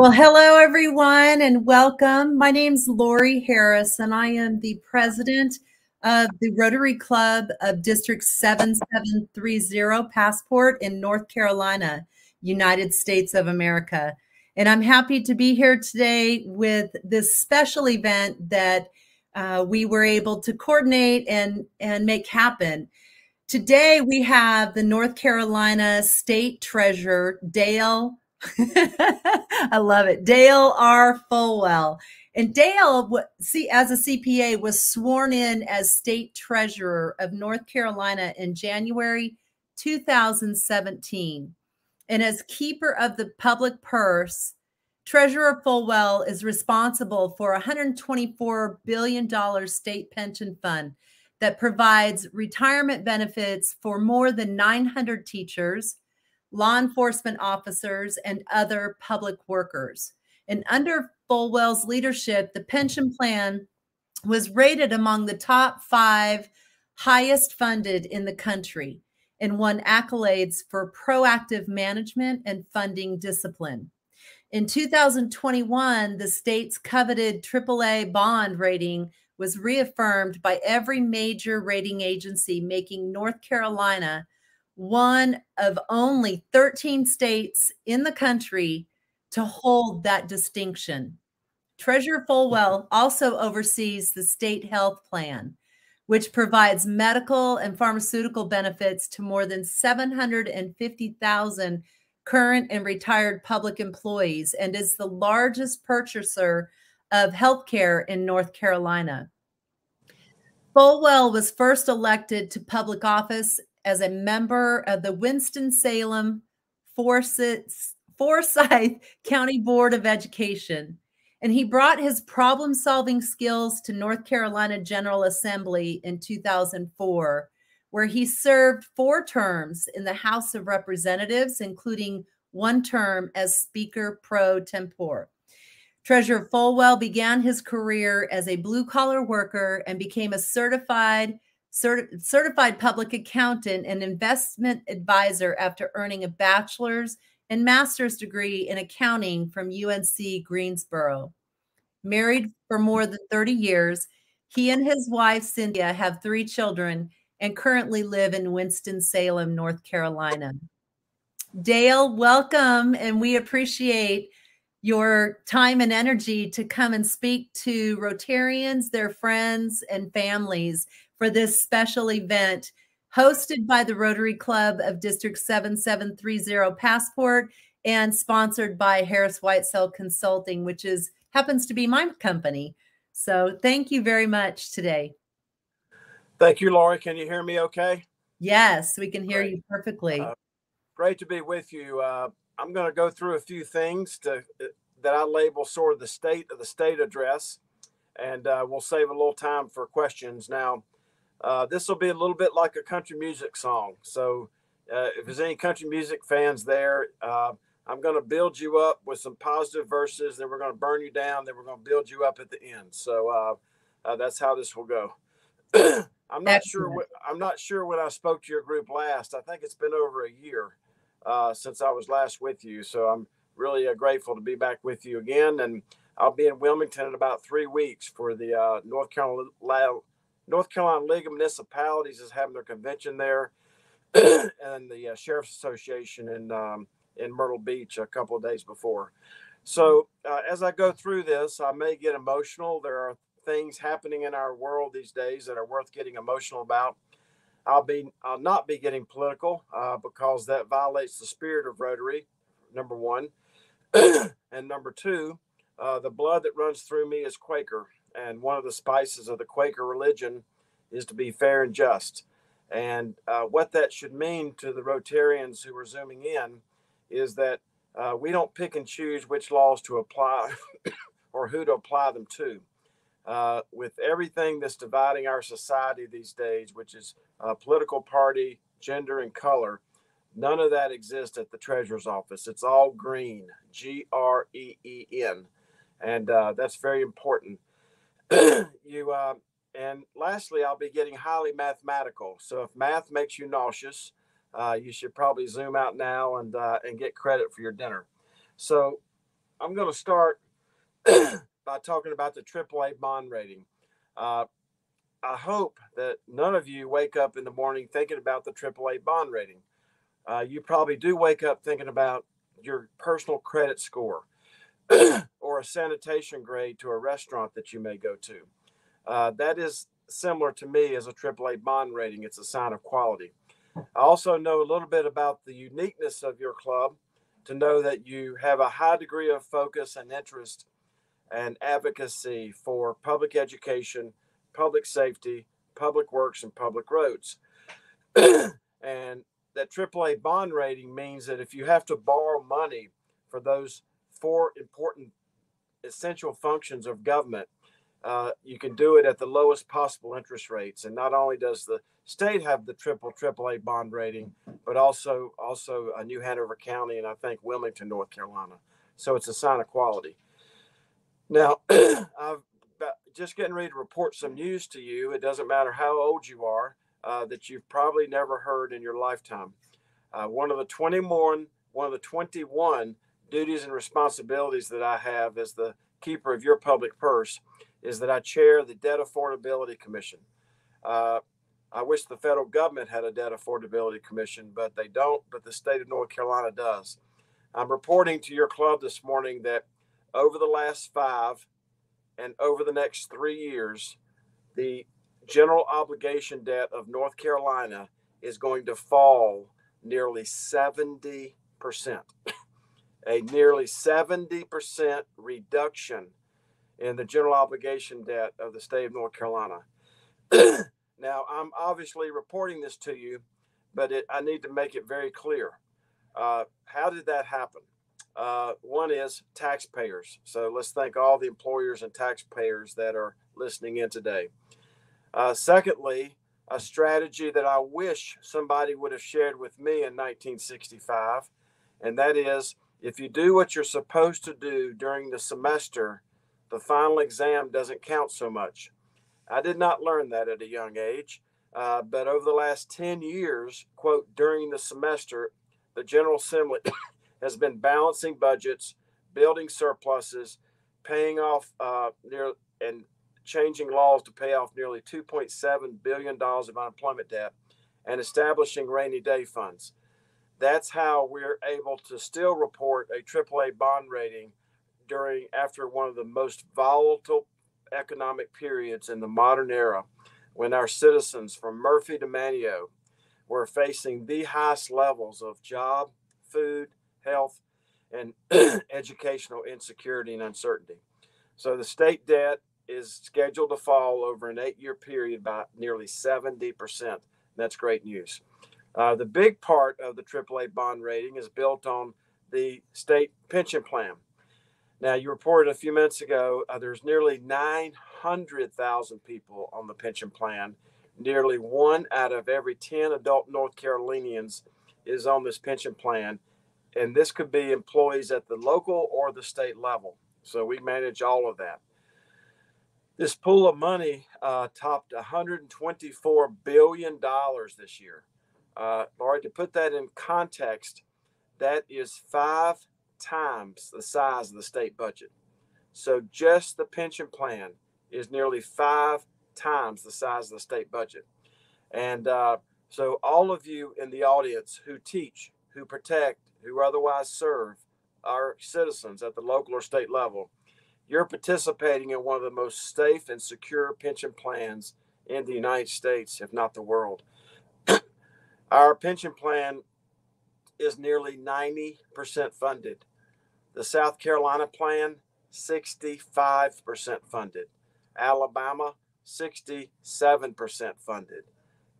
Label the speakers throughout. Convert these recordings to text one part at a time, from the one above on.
Speaker 1: Well, hello, everyone, and welcome. My name's Lori Harris, and I am the president of the Rotary Club of District 7730 Passport in North Carolina, United States of America. And I'm happy to be here today with this special event that uh, we were able to coordinate and, and make happen. Today, we have the North Carolina State Treasurer, Dale I love it. Dale R. Folwell. And Dale, see, as a CPA, was sworn in as state treasurer of North Carolina in January 2017. And as keeper of the public purse, Treasurer Folwell is responsible for a $124 billion state pension fund that provides retirement benefits for more than 900 teachers, law enforcement officers, and other public workers. And under Folwell's leadership, the pension plan was rated among the top five highest funded in the country and won accolades for proactive management and funding discipline. In 2021, the state's coveted AAA bond rating was reaffirmed by every major rating agency, making North Carolina one of only 13 states in the country to hold that distinction. Treasurer Folwell also oversees the state health plan, which provides medical and pharmaceutical benefits to more than 750,000 current and retired public employees and is the largest purchaser of healthcare in North Carolina. Folwell was first elected to public office as a member of the Winston-Salem Forsyth, County Board of Education. And he brought his problem solving skills to North Carolina General Assembly in 2004, where he served four terms in the House of Representatives, including one term as Speaker pro tempore. Treasurer Folwell began his career as a blue collar worker and became a certified certi certified public accountant and investment advisor after earning a bachelor's and master's degree in accounting from UNC Greensboro. Married for more than 30 years, he and his wife, Cynthia, have three children and currently live in Winston-Salem, North Carolina. Dale, welcome, and we appreciate your time and energy to come and speak to Rotarians, their friends, and families for this special event hosted by the Rotary Club of District 7730 Passport and sponsored by Harris Whitesell Consulting, which is happens to be my company. So thank you very much today.
Speaker 2: Thank you, Lori. Can you hear me okay?
Speaker 1: Yes, we can hear great. you perfectly. Uh,
Speaker 2: great to be with you. Uh, I'm going to go through a few things to, uh, that I label sort of the state of the state address, and uh, we'll save a little time for questions. Now, uh, this will be a little bit like a country music song. So uh, if there's any country music fans there, uh, I'm going to build you up with some positive verses. Then we're going to burn you down. Then we're going to build you up at the end. So uh, uh, that's how this will go. I'm not Excellent. sure. What, I'm not sure when I spoke to your group last. I think it's been over a year uh, since I was last with you. So I'm really grateful to be back with you again. And I'll be in Wilmington in about three weeks for the North Carolina North Carolina League of Municipalities is having their convention there, and the uh, Sheriff's Association in um, in Myrtle Beach a couple of days before. So uh, as I go through this, I may get emotional. There are things happening in our world these days that are worth getting emotional about. I'll be I'll not be getting political uh, because that violates the spirit of Rotary. Number one, and number two, uh, the blood that runs through me is Quaker, and one of the spices of the Quaker religion is to be fair and just. And uh, what that should mean to the Rotarians who are zooming in is that uh, we don't pick and choose which laws to apply or who to apply them to. Uh, with everything that's dividing our society these days, which is political party, gender, and color, none of that exists at the treasurer's office. It's all green, G R E E N. And uh, that's very important. you uh, and lastly, I'll be getting highly mathematical. So if math makes you nauseous, uh, you should probably zoom out now and uh, and get credit for your dinner. So I'm going to start by talking about the AAA bond rating. Uh, I hope that none of you wake up in the morning thinking about the AAA bond rating. Uh, you probably do wake up thinking about your personal credit score or a sanitation grade to a restaurant that you may go to. Uh, that is similar to me as a AAA bond rating. It's a sign of quality. I also know a little bit about the uniqueness of your club to know that you have a high degree of focus and interest and advocacy for public education, public safety, public works, and public roads. and that AAA bond rating means that if you have to borrow money for those four important essential functions of government, uh, you can do it at the lowest possible interest rates. And not only does the state have the triple AAA bond rating, but also also a New Hanover County and I think Wilmington, North Carolina. So it's a sign of quality. Now, I've just getting ready to report some news to you. It doesn't matter how old you are, uh, that you've probably never heard in your lifetime. Uh, one of the 21, one of the 21 duties and responsibilities that I have as the keeper of your public purse is that I chair the Debt Affordability Commission. Uh, I wish the federal government had a debt affordability commission, but they don't, but the state of North Carolina does. I'm reporting to your club this morning that over the last five and over the next three years, the general obligation debt of North Carolina is going to fall nearly 70%. a nearly 70% reduction in the general obligation debt of the state of North Carolina. now, I'm obviously reporting this to you, but it, I need to make it very clear. Uh, how did that happen? Uh, one is taxpayers. So let's thank all the employers and taxpayers that are listening in today. Uh, secondly, a strategy that I wish somebody would have shared with me in 1965, and that is if you do what you're supposed to do during the semester, the final exam doesn't count so much. I did not learn that at a young age, uh, but over the last 10 years, quote, during the semester, the General Assembly has been balancing budgets, building surpluses, paying off uh, near and changing laws to pay off nearly $2.7 billion of unemployment debt and establishing rainy day funds. That's how we're able to still report a AAA bond rating during after one of the most volatile economic periods in the modern era when our citizens from Murphy to Manteo were facing the highest levels of job, food, health, and educational insecurity and uncertainty. So the state debt is scheduled to fall over an eight year period by nearly 70%. That's great news. Uh, the big part of the AAA bond rating is built on the state pension plan. Now, you reported a few minutes ago uh, there's nearly 900,000 people on the pension plan. Nearly one out of every 10 adult North Carolinians is on this pension plan. And this could be employees at the local or the state level. So we manage all of that. This pool of money uh, topped $124 billion this year. Uh, to put that in context, that is five times the size of the state budget. So just the pension plan is nearly five times the size of the state budget. And uh, so, all of you in the audience who teach, who protect, who otherwise serve our citizens at the local or state level, you're participating in one of the most safe and secure pension plans in the United States, if not the world. Our pension plan is nearly 90% funded. The South Carolina plan, 65% funded. Alabama, 67% funded.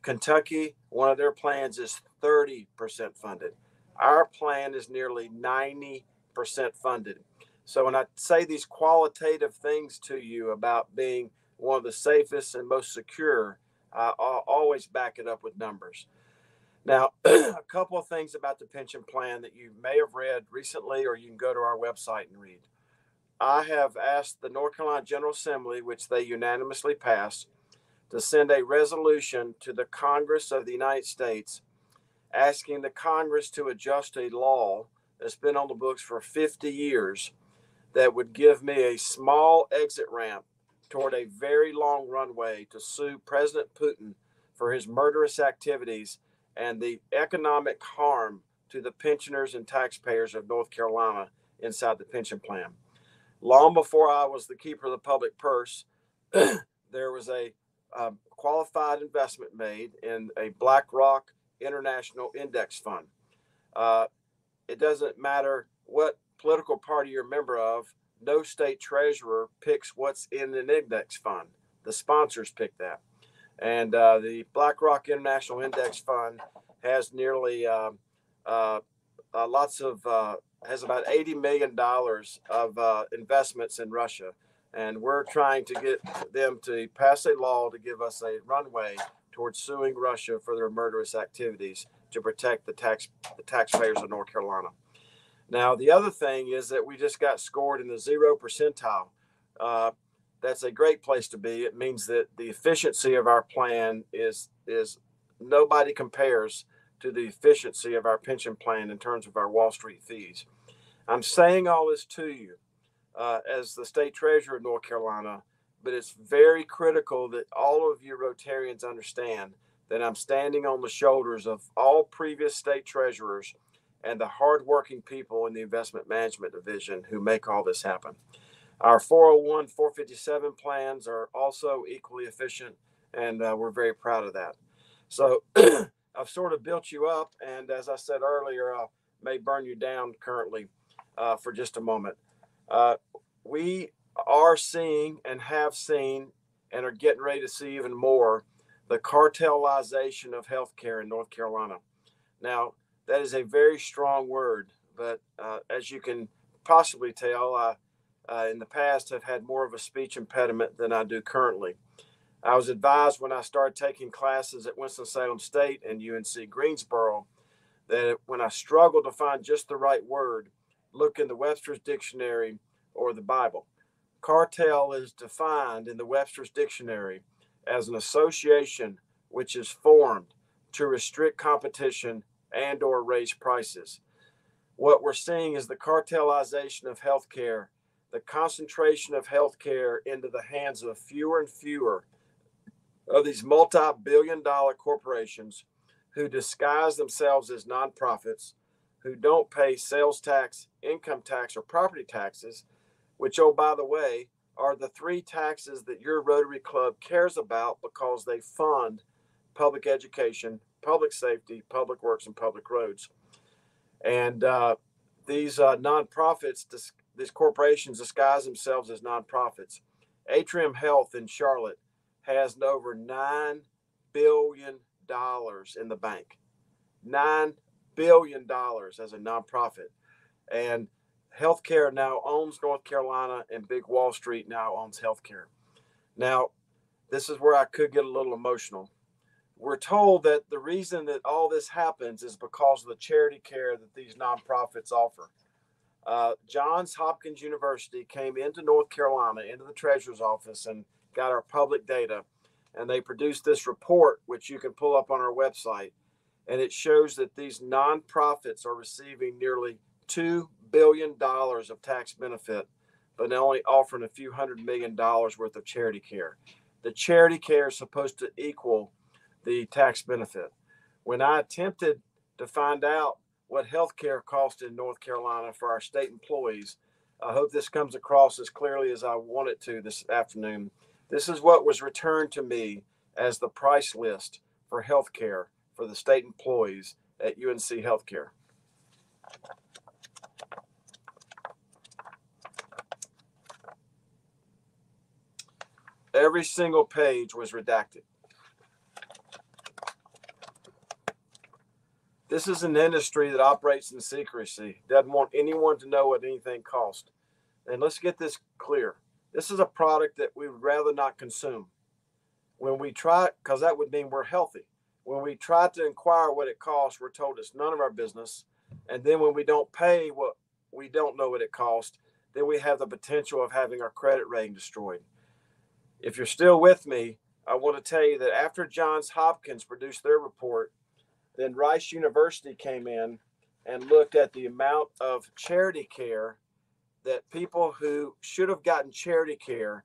Speaker 2: Kentucky, one of their plans is 30% funded. Our plan is nearly 90% funded. So when I say these qualitative things to you about being one of the safest and most secure, I always back it up with numbers. Now, a couple of things about the pension plan that you may have read recently, or you can go to our website and read. I have asked the North Carolina General Assembly, which they unanimously passed, to send a resolution to the Congress of the United States asking the Congress to adjust a law that's been on the books for 50 years that would give me a small exit ramp toward a very long runway to sue President Putin for his murderous activities and the economic harm to the pensioners and taxpayers of North Carolina inside the pension plan. Long before I was the keeper of the public purse, there was a, qualified investment made in a BlackRock International Index Fund. Uh, it doesn't matter what political party you're a member of, no state treasurer picks what's in an index fund. The sponsors pick that. And uh, the BlackRock International Index Fund has nearly uh, uh, uh lots of, uh, has about $80 million of uh, investments in Russia. And we're trying to get them to pass a law to give us a runway towards suing Russia for their murderous activities to protect the tax the taxpayers of North Carolina. Now, the other thing is that we just got scored in the zero percentile. Uh, that's a great place to be. It means that the efficiency of our plan is is nobody compares to the efficiency of our pension plan in terms of our Wall Street fees. I'm saying all this to you uh, as the state treasurer of North Carolina, but it's very critical that all of you Rotarians understand that I'm standing on the shoulders of all previous state treasurers and the hardworking people in the investment management division who make all this happen. Our 401, 457 plans are also equally efficient, and uh, we're very proud of that. So I've sort of built you up, and as I said earlier, I may burn you down currently uh, for just a moment. Uh, we are seeing and have seen and are getting ready to see even more the cartelization of healthcare in North Carolina. Now, that is a very strong word, but uh, as you can possibly tell, I uh, in the past have had more of a speech impediment than I do currently. I was advised when I started taking classes at Winston-Salem State and UNC Greensboro that when I struggled to find just the right word, look in the Webster's Dictionary or the Bible. Cartel is defined in the Webster's Dictionary as an association which is formed to restrict competition and or raise prices. What we're seeing is the cartelization of healthcare, the concentration of healthcare into the hands of fewer and fewer of these multi-billion dollar corporations who disguise themselves as nonprofits, who don't pay sales tax, income tax, or property taxes, which, oh, by the way, are the three taxes that your Rotary Club cares about because they fund public education, public safety, public works, and public roads. And uh, these uh, nonprofits, these corporations disguise themselves as nonprofits. Atrium Health in Charlotte has over $9 billion in the bank. $9 billion as a nonprofit. And healthcare now owns North Carolina, and Big Wall Street now owns healthcare. Now, this is where I could get a little emotional we're told that the reason that all this happens is because of the charity care that these nonprofits offer. Uh, Johns Hopkins University came into North Carolina, into the treasurer's office, and got our public data. And they produced this report, which you can pull up on our website. And it shows that these nonprofits are receiving nearly $2 billion of tax benefit, but only offering a few hundred million dollars worth of charity care. The charity care is supposed to equal the tax benefit. When I attempted to find out what health care cost in North Carolina for our state employees, I hope this comes across as clearly as I want it to this afternoon. This is what was returned to me as the price list for health care for the state employees at UNC Healthcare. Every single page was redacted. This is an industry that operates in secrecy, doesn't want anyone to know what anything costs. And let's get this clear. This is a product that we would rather not consume. When we try, because that would mean we're healthy. When we try to inquire what it costs, we're told it's none of our business. And then when we don't pay what we don't know what it costs, then we have the potential of having our credit rating destroyed. If you're still with me, I want to tell you that after Johns Hopkins produced their report, then Rice University came in and looked at the amount of charity care that people who should have gotten charity care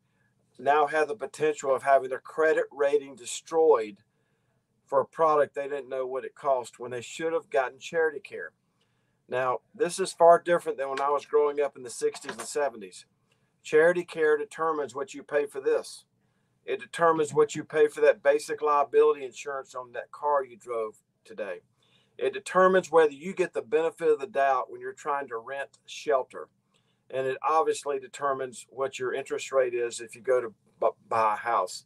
Speaker 2: now have the potential of having their credit rating destroyed for a product they didn't know what it cost when they should have gotten charity care. Now, this is far different than when I was growing up in the 60s and 70s. Charity care determines what you pay for this. It determines what you pay for that basic liability insurance on that car you drove today. It determines whether you get the benefit of the doubt when you're trying to rent shelter. And it obviously determines what your interest rate is if you go to buy a house.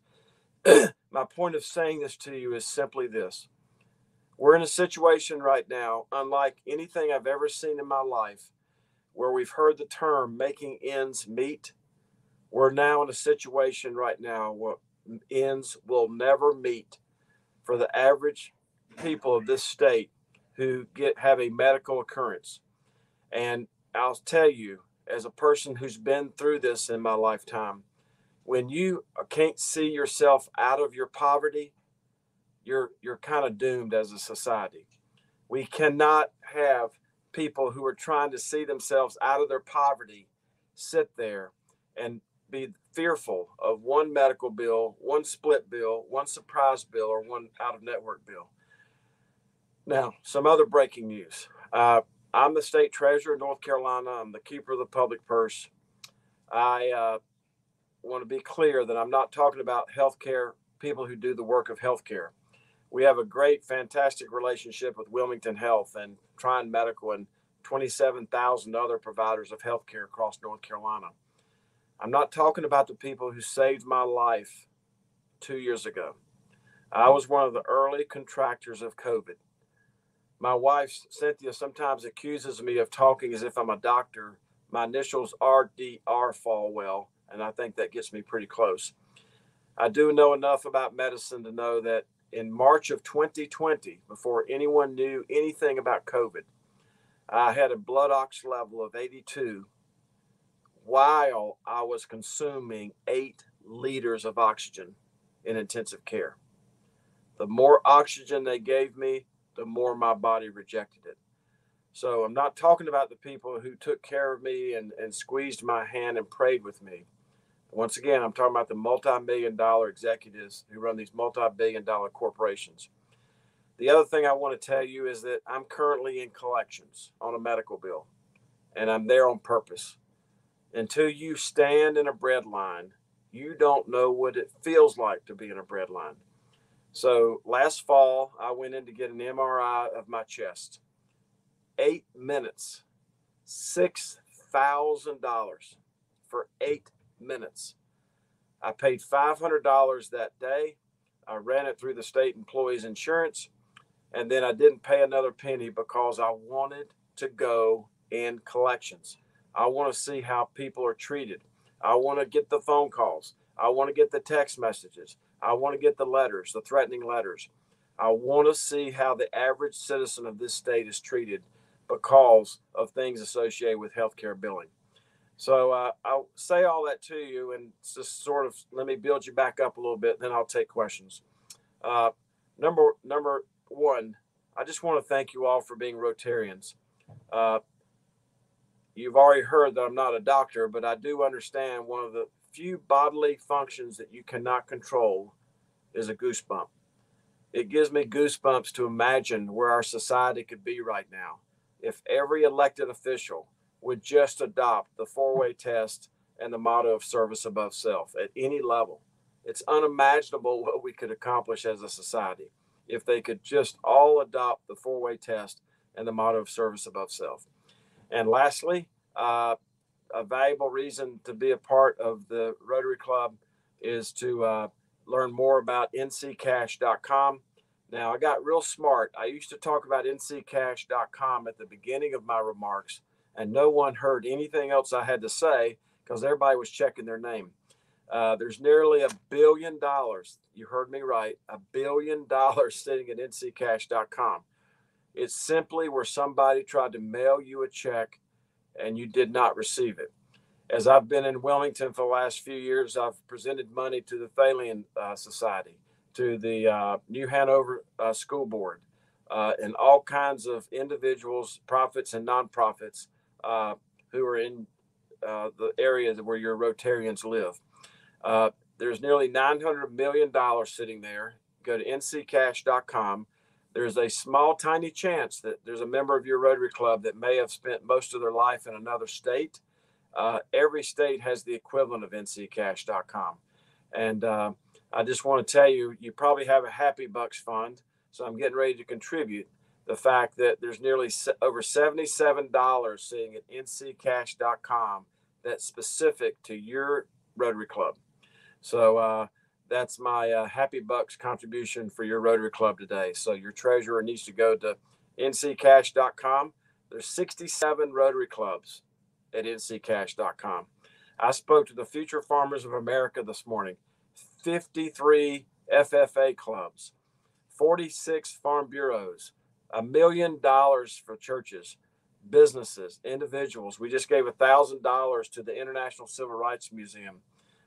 Speaker 2: My point of saying this to you is simply this we're in a situation right now, unlike anything I've ever seen in my life, where we've heard the term making ends meet. We're now in a situation right now where ends will never meet for the average people of this state who get have a medical occurrence. And I'll tell you, as a person who's been through this in my lifetime, when you can't see yourself out of your poverty, you're you're kind of doomed as a society. We cannot have people who are trying to see themselves out of their poverty sit there and be fearful of one medical bill, one split bill, one surprise bill, or one out of network bill. Now, some other breaking news. Uh, I'm the state treasurer of North Carolina. I'm the keeper of the public purse. I uh, want to be clear that I'm not talking about healthcare people who do the work of healthcare. We have a great, fantastic relationship with Wilmington Health and Trine Medical and 27,000 other providers of healthcare across North Carolina. I'm not talking about the people who saved my life two years ago. I was one of the early contractors of COVID my wife Cynthia sometimes accuses me of talking as if I'm a doctor. My initials are DR Folwell, and I think that gets me pretty close. I do know enough about medicine to know that in March of 2020, before anyone knew anything about COVID, I had a blood ox level of 82 while I was consuming eight liters of oxygen in intensive care. The more oxygen they gave me, the more my body rejected it. So I'm not talking about the people who took care of me and, and squeezed my hand and prayed with me. Once again, I'm talking about the multi million dollar executives who run these multi billion dollar corporations. The other thing I want to tell you is that I'm currently in collections on a medical bill, and I'm there on purpose. Until you stand in a bread line, you don't know what it feels like to be in a bread line. So last fall, I went in to get an MRI of my chest. Eight minutes, $6,000 for eight minutes. I paid $500 that day. I ran it through the state employees insurance. And then I didn't pay another penny because I wanted to go in collections. I want to see how people are treated. I want to get the phone calls. I want to get the text messages. I want to get the letters, the threatening letters. I want to see how the average citizen of this state is treated because of things associated with healthcare billing. So uh, I'll say all that to you and just sort of let me build you back up a little bit, then I'll take questions. Uh, number number one, I just want to thank you all for being Rotarians. Uh, you've already heard that I'm not a doctor, but I do understand one of the few bodily functions that you cannot control is a goosebump. It gives me goosebumps to imagine where our society could be right now if every elected official would just adopt the four way test and the motto of service above self at any level. It's unimaginable what we could accomplish as a society if they could just all adopt the four way test and the motto of service above self. And lastly, uh, a valuable reason to be a part of the Rotary Club is to uh, learn more about nccash.com. Now, I got real smart. I used to talk about nccash.com at the beginning of my remarks, and no one heard anything else I had to say because everybody was checking their name. Uh, there's nearly a billion dollars. You heard me right. A billion dollars sitting at nccash.com. It's simply where somebody tried to mail you a check and you did not receive it. As I've been in Wilmington for the last few years, I've presented money to the Thalian uh, Society, to the uh, New Hanover uh, School Board, uh, and all kinds of individuals, profits, and nonprofits uh, who are in uh, the area where your Rotarians live. There's nearly $900 million sitting there. Go to nccash.com. There's a small, tiny chance that there's a member of your Rotary Club that may have spent most of their life in another state. Uh, every state has the equivalent of nccash.com. And uh, I just want to tell you, you probably have a Happy Bucks fund. So I'm getting ready to contribute the fact that there's nearly over $77 sitting at nccash.com that's specific to your Rotary Club. So uh, that's my uh, Happy Bucks contribution for your Rotary Club today. So your treasurer needs to go to nccash.com. There's 67 Rotary Clubs at nccash.com. I spoke to the Future Farmers of America this morning. 53 FFA clubs, 46 farm bureaus, a million dollars for churches, businesses, individuals. We just gave a thousand dollars to the International Civil Rights Museum,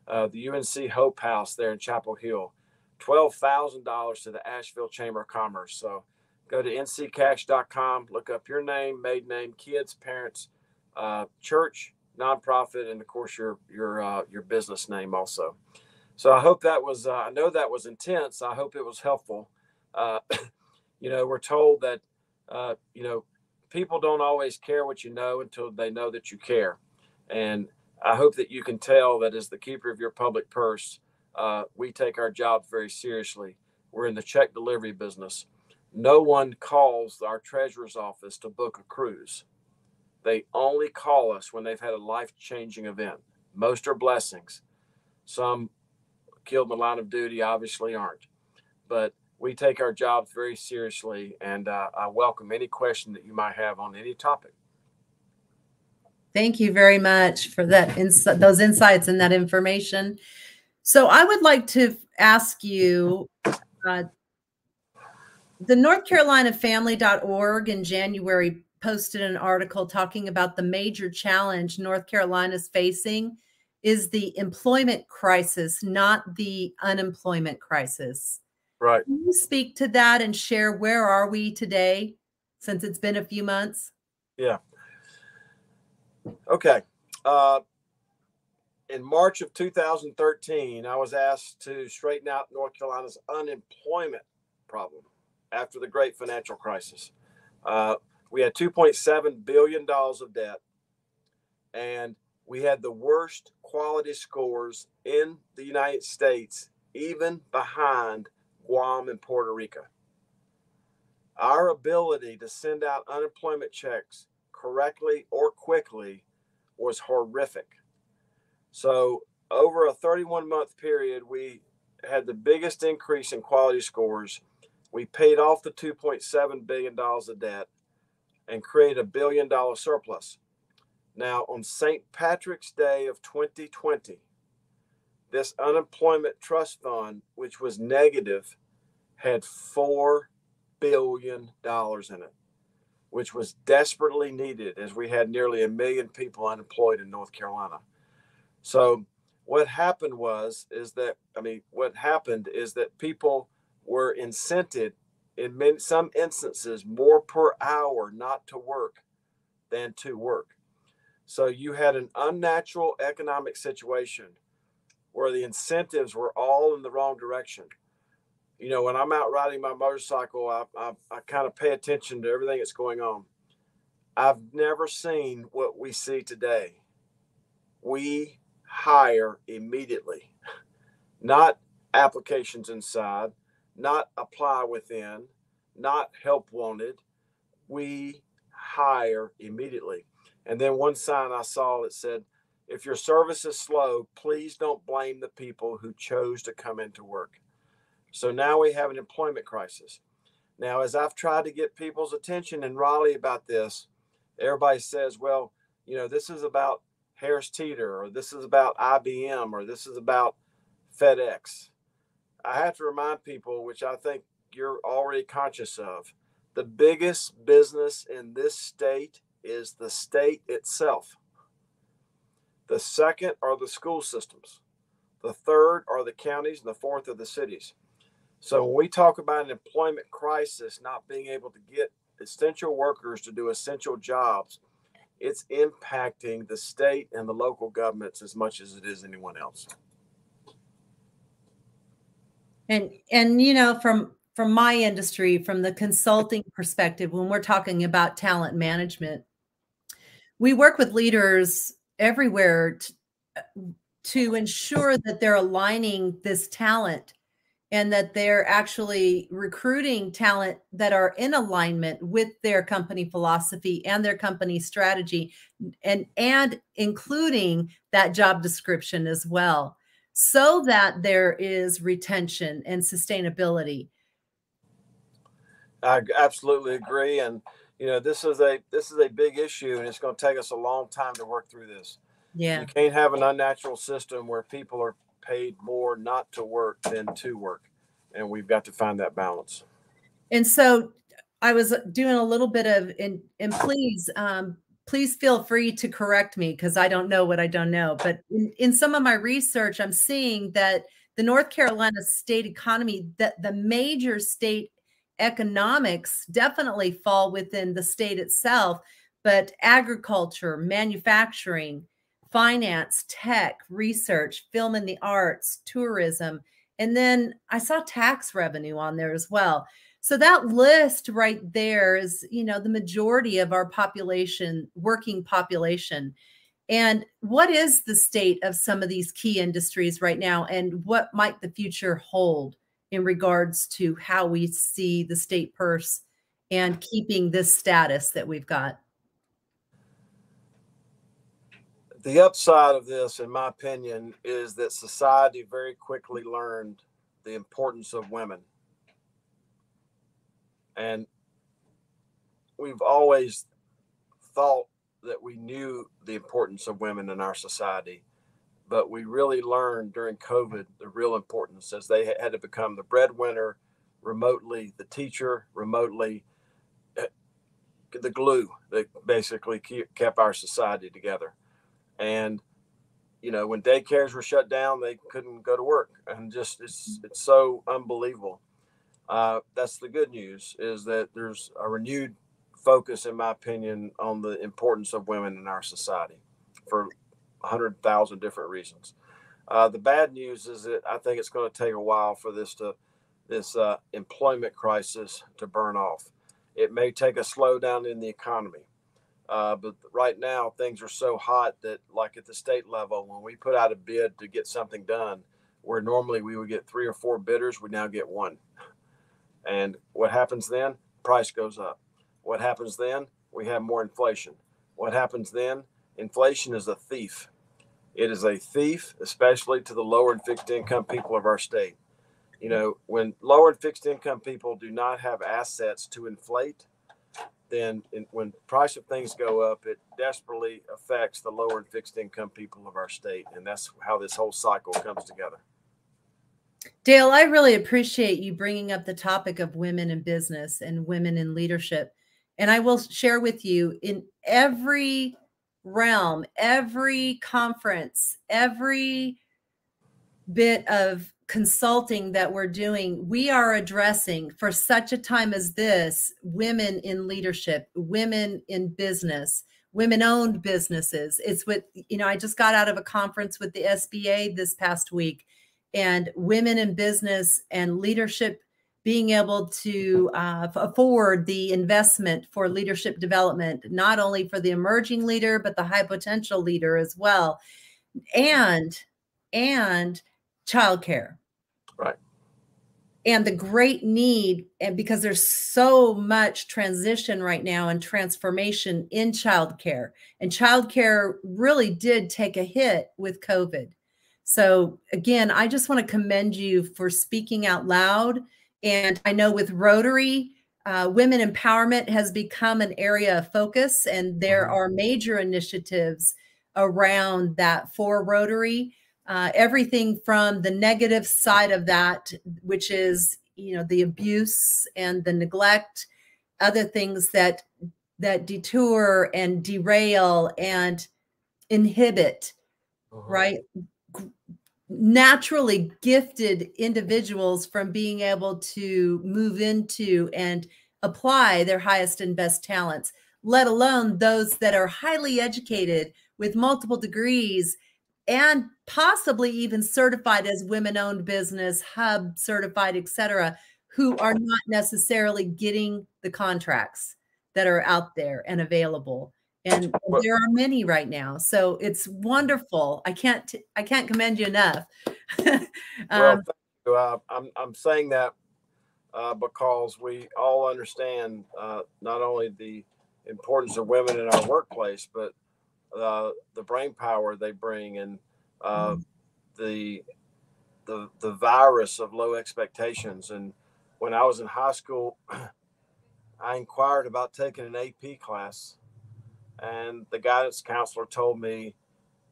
Speaker 2: uh, the UNC Hope House there in Chapel Hill, twelve thousand dollars to the Asheville Chamber of Commerce. So go to nccash.com, look up your name, maiden name, kids, parents, uh, church, nonprofit, and of course your your uh, your business name also. So I hope that was uh, I know that was intense. I hope it was helpful. Uh, you know, we're told that uh, you know people don't always care what you know until they know that you care, and I hope that you can tell that as the keeper of your public purse, uh, we take our jobs very seriously. We're in the check delivery business. No one calls our treasurer's office to book a cruise. They only call us when they've had a life changing event. Most are blessings. Some killed in the line of duty obviously aren't. But we take our jobs very seriously, and uh, I welcome any question that you might have on any topic.
Speaker 1: Thank you very much for that ins- those insights and that information. So I would like to ask you uh, the North Carolina Family.org in January posted an article talking about the major challenge North Carolina is facing is the employment crisis, not the unemployment crisis.
Speaker 2: Right.
Speaker 1: Can you speak to that and share where are we today since it's been a few months?
Speaker 2: Yeah. Okay. Uh, in March of 2013, I was asked to straighten out North Carolina's unemployment problem after the great financial crisis. Uh, we had $2.7 billion of debt, and we had the worst quality scores in the United States, even behind Guam and Puerto Rico. Our ability to send out unemployment checks correctly or quickly was horrific. So, over a 31 month period, we had the biggest increase in quality scores. We paid off the $2.7 billion of debt and created a billion dollar surplus. Now, on St. Patrick's Day of 2020, this unemployment trust fund, which was negative, had $4 billion in it, which was desperately needed as we had nearly a million people unemployed in North Carolina. So, what happened was, is that, I mean, what happened is that people were incented in many, some instances more per hour not to work than to work. So you had an unnatural economic situation where the incentives were all in the wrong direction. You know, when I'm out riding my motorcycle, I, I, I kind of pay attention to everything that's going on. I've never seen what we see today. We hire immediately, not applications inside, not apply within, not help wanted. We hire immediately. And then one sign I saw that said, if your service is slow, please don't blame the people who chose to come into work. So now we have an employment crisis. Now, as I've tried to get people's attention in Raleigh about this, everybody says, well, you know, this is about Harris Teeter, or this is about IBM, or this is about FedEx. I have to remind people, which I think you're already conscious of, the biggest business in this state is the state itself. The second are the school systems. The third are the counties, and the fourth are the cities. So when we talk about an employment crisis, not being able to get essential workers to do essential jobs, it's impacting the state and the local governments as much as it is anyone else.
Speaker 1: And and you know from from my industry, from the consulting perspective, when we're talking about talent management, we work with leaders everywhere to, to ensure that they're aligning this talent and that they're actually recruiting talent that are in alignment with their company philosophy and their company strategy and and including that job description as well so that there is retention and sustainability.
Speaker 2: I absolutely agree and you know this is a this is a big issue and it's going to take us a long time to work through this.
Speaker 1: Yeah.
Speaker 2: you can't have an unnatural system where people are paid more not to work than to work. And we've got to find that balance.
Speaker 1: And so I was doing a little bit of, and, and please, um, please feel free to correct me because I don't know what I don't know. But in, in some of my research, I'm seeing that the North Carolina state economy, that the major state economics definitely fall within the state itself, but agriculture, manufacturing, finance, tech, research, film and the arts, tourism. And then I saw tax revenue on there as well. So that list right there is, you know, the majority of our population, working population. And what is the state of some of these key industries right now? And what might the future hold in regards to how we see the state purse and keeping this status that we've got?
Speaker 2: The upside of this, in my opinion, is that society very quickly learned the importance of women. And we've always thought that we knew the importance of women in our society, but we really learned during COVID the real importance as they had to become the breadwinner remotely, the teacher remotely, eh, the glue that basically kept our society together and you know when daycares were shut down they couldn't go to work. And just it's it's so unbelievable. Uh, that's the good news is that there's a renewed focus in my opinion on the importance of women in our society for 100000 different reasons. Uh, the bad news is that i think it's going to take a while for this to this uh, employment crisis to burn off. It may take a slowdown in the economy uh, but right now, things are so hot that, like at the state level, when we put out a bid to get something done, where normally we would get three or four bidders, we now get one. And what happens then? Price goes up. What happens then? We have more inflation. What happens then? Inflation is a thief. It is a thief, especially to the lower and fixed income people of our state. You know, when lower and fixed income people do not have assets to inflate, then when price of things go up, it desperately affects the lower and fixed income people of our state, and that's how this whole cycle comes together.
Speaker 1: Dale, I really appreciate you bringing up the topic of women in business and women in leadership. And I will share with you in every realm, every conference, every bit of consulting that we're doing, we are addressing for such a time as this women in leadership, women in business, women owned businesses. It's what, you know, I just got out of a conference with the SBA this past week, and women in business and leadership being able to uh, afford the investment for leadership development, not only for the emerging leader, but the high potential leader as well. And, and, childcare
Speaker 2: Right.
Speaker 1: And the great need, and because there's so much transition right now and transformation in childcare, and childcare really did take a hit with COVID. So, again, I just want to commend you for speaking out loud. And I know with Rotary, uh, women empowerment has become an area of focus, and there mm-hmm. are major initiatives around that for Rotary uh, everything from the negative side of that, which is you know the abuse and the neglect, other things that that detour and derail and inhibit, uh-huh. right? Naturally gifted individuals from being able to move into and apply their highest and best talents, let alone those that are highly educated with multiple degrees and possibly even certified as women owned business, hub certified, et cetera, who are not necessarily getting the contracts that are out there and available. And there are many right now. So it's wonderful. I can't I can't commend you enough.
Speaker 2: um, well, you. Uh, I'm I'm saying that uh, because we all understand uh, not only the importance of women in our workplace, but uh, the brain power they bring and uh, mm. the the the virus of low expectations. And when I was in high school, I inquired about taking an AP class, and the guidance counselor told me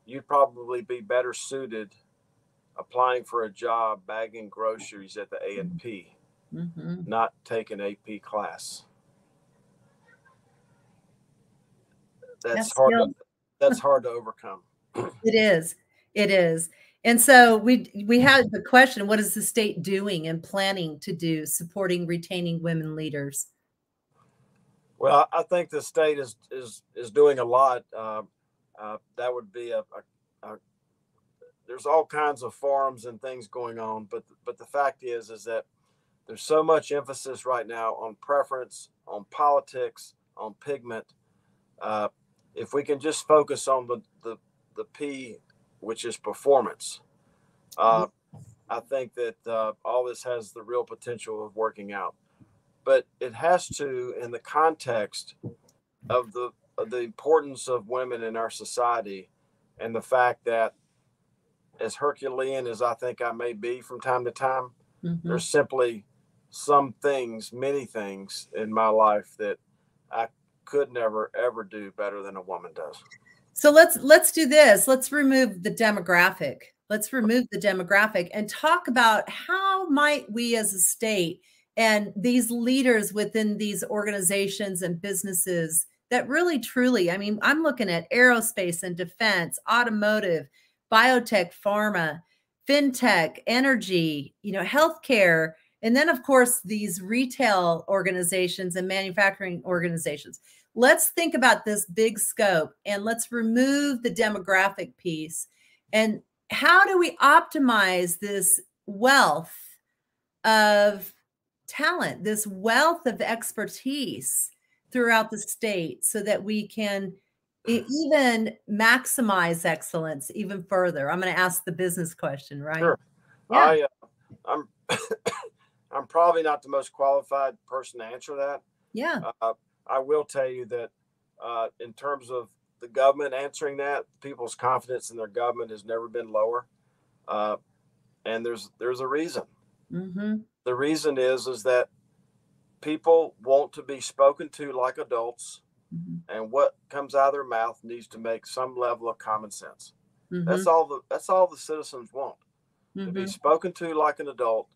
Speaker 2: you'd probably be better suited applying for a job bagging groceries at the A and P, mm-hmm. not taking AP class. That's, that's hard. To, that's hard to overcome.
Speaker 1: It is. It is. And so we we had the question: What is the state doing and planning to do supporting retaining women leaders?
Speaker 2: Well, I think the state is is is doing a lot. Uh, uh, that would be a, a, a, There's all kinds of forums and things going on, but but the fact is is that there's so much emphasis right now on preference, on politics, on pigment. Uh, if we can just focus on the the the P which is performance. Uh, I think that uh, all this has the real potential of working out, but it has to in the context of the of the importance of women in our society, and the fact that as Herculean as I think I may be from time to time, mm-hmm. there's simply some things, many things in my life that I could never ever do better than a woman does.
Speaker 1: So let's let's do this. Let's remove the demographic. Let's remove the demographic and talk about how might we as a state and these leaders within these organizations and businesses that really truly, I mean, I'm looking at aerospace and defense, automotive, biotech, pharma, fintech, energy, you know, healthcare, and then of course these retail organizations and manufacturing organizations let's think about this big scope and let's remove the demographic piece. And how do we optimize this wealth of talent, this wealth of expertise throughout the state so that we can even maximize excellence even further? I'm going to ask the business question, right?
Speaker 2: Sure. Yeah. I, uh, I'm I'm probably not the most qualified person to answer that.
Speaker 1: Yeah.
Speaker 2: Uh, I will tell you that uh, in terms of the government answering that, people's confidence in their government has never been lower, uh, and there's there's a reason. Mm-hmm. The reason is is that people want to be spoken to like adults, mm-hmm. and what comes out of their mouth needs to make some level of common sense. Mm-hmm. That's all the that's all the citizens want to be mm-hmm. spoken to like an adult,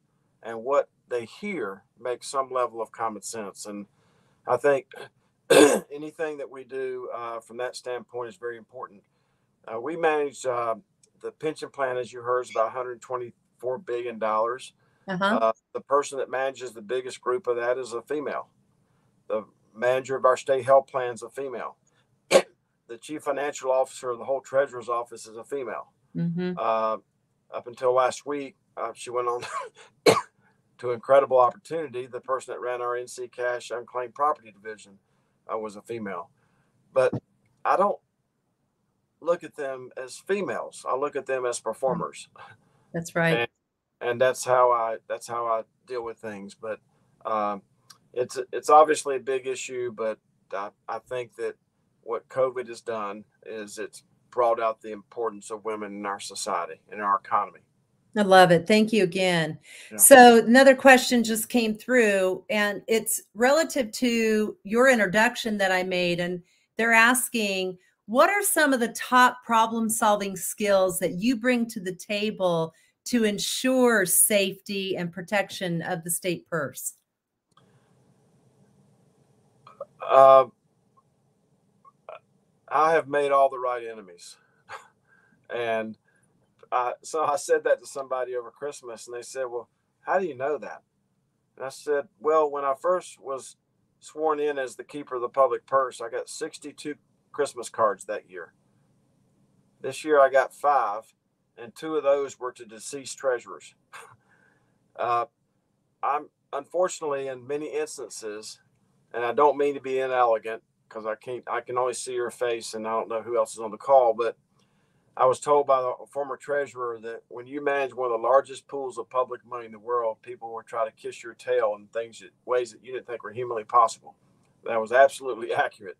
Speaker 2: and what they hear makes some level of common sense. And I think anything that we do uh, from that standpoint is very important. Uh, we manage uh, the pension plan, as you heard, is about 124 billion dollars. Uh-huh. Uh, the person that manages the biggest group of that is a female. The manager of our state health plan is a female. the chief financial officer of the whole treasurer's office is a female. Mm-hmm. Uh, up until last week, uh, she went on to incredible opportunity. The person that ran our NC Cash unclaimed property division uh, was a female, but I don't look at them as females. I look at them as performers.
Speaker 1: That's right.
Speaker 2: And, and that's how I that's how I deal with things. But um, it's it's obviously a big issue. But I, I think that what COVID has done is it's brought out the importance of women in our society in our economy.
Speaker 1: I love it. Thank you again. Yeah. So, another question just came through, and it's relative to your introduction that I made. And they're asking, what are some of the top problem solving skills that you bring to the table to ensure safety and protection of the state purse?
Speaker 2: Uh, I have made all the right enemies. and so I said that to somebody over Christmas, and they said, "Well, how do you know that?" And I said, "Well, when I first was sworn in as the keeper of the public purse, I got 62 Christmas cards that year. This year I got five, and two of those were to deceased treasurers. uh, I'm unfortunately in many instances, and I don't mean to be inelegant because I can't, I can only see your face and I don't know who else is on the call, but I was told by the former treasurer that when you manage one of the largest pools of public money in the world, people will try to kiss your tail in things that ways that you didn't think were humanly possible. That was absolutely accurate.